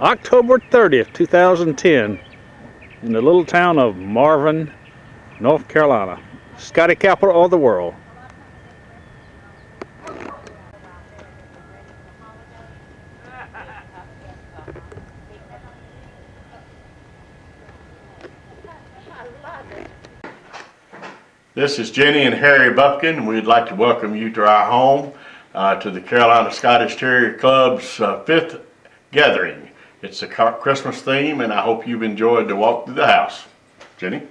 October 30th, 2010, in the little town of Marvin, North Carolina, Scottie capital of the world. This is Ginny and Harry Bufkin. We'd like to welcome you to our home, uh, to the Carolina Scottish Terrier Club's uh, fifth gathering. It's a Christmas theme, and I hope you've enjoyed the walk through the house. Ginny?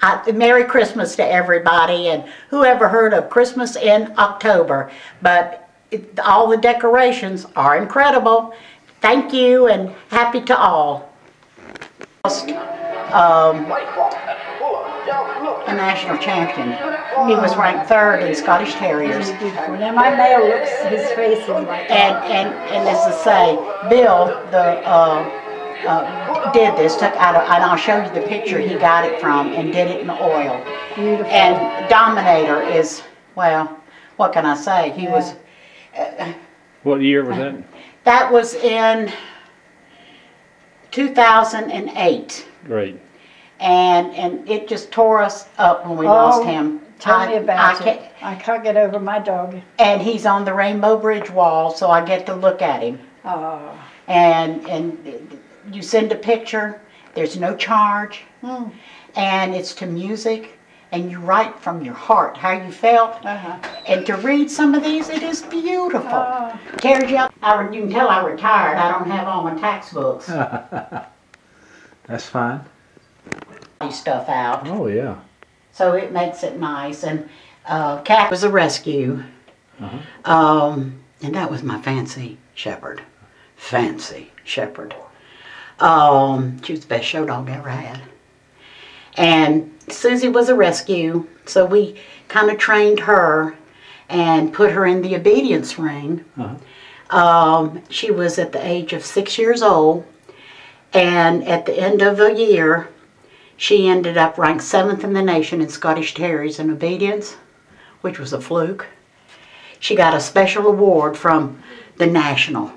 Uh, Merry Christmas to everybody, and whoever heard of Christmas in October? But it, all the decorations are incredible. Thank you, and happy to all. Um, a national champion. He was ranked third in Scottish Terriers. Now my male looks, his face is like And, and, and as I say, Bill, the, uh, uh, did this, took out, a- and I'll show you the picture he got it from, and did it in oil. beautiful. And Dominator is, well, what can I say? He was, What year was that? that was in 2008. Great. And, and it just tore us up when we Oh, lost him. Tell I- me about I it. can't- I can't get over my dog. And he's on the Rainbow Bridge wall, so I get to look at him. Oh, And, and you send a picture, there's no charge, Hmm. and it's to music, and you write from your heart how you felt. uh-huh. And to read some of these, it is beautiful. Oh. Carries you out. I, you can tell I retired. I don't have all my tax books. That's fine. Stuff out. Oh, yeah. So it makes it nice. And uh, Cat was a rescue. Uh-huh. Um, and that was my fancy shepherd. Fancy shepherd. Um, she was the best show dog I ever had. And Susie was a rescue, so we kind of trained her and put her in the obedience ring. Uh-huh. Um, she was at the age of six years old, and at the end of the year, she ended up ranked seventh in the nation in Scottish Terriers in obedience, which was a fluke. She got a special award from the National,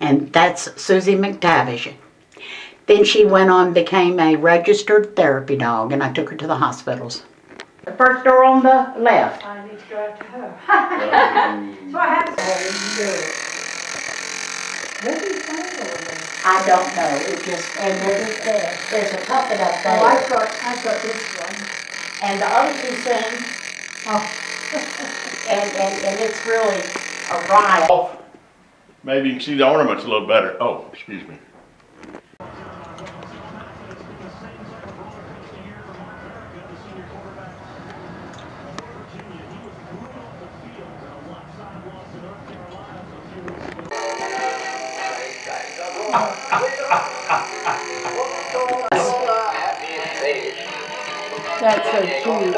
and that's Susie McTavish. Then she went on and became a registered therapy dog, and I took her to the hospitals. The first door on the left. I need to go out to her. so I have to mm. What do you find there? I don't know. It just and there's, there? there's a puppet up there. Oh, I've got, I've got this one. and the other two sing, Oh, and, and, and it's really a riot. Maybe you can see the ornaments a little better. Oh, excuse me. That's so cute.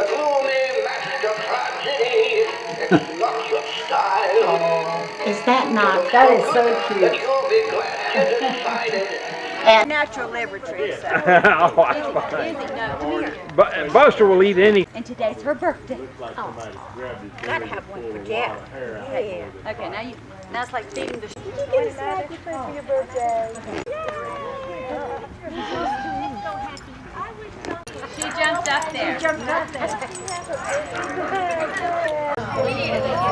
Is that not? That is so cute. Natural liver treat, so. oh, that's fine. Easy, no, here. Bu- Buster will eat any. And today's her birthday. Oh, gotta have one for Jeff. Yeah. Okay, now you, now it's like feeding the. Did you get a snacky for your birthday? She jumped up there. She jumped up there.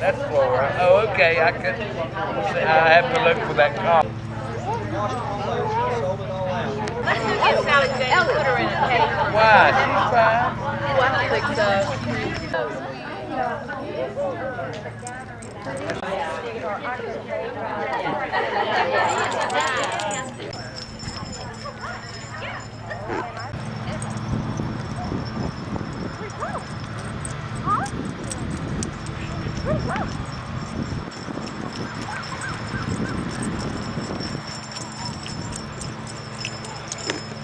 That's Flora. Oh, okay. I could. I have to look for that car. I'll put her in a cage. Why? She's fine.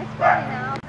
It's funny now.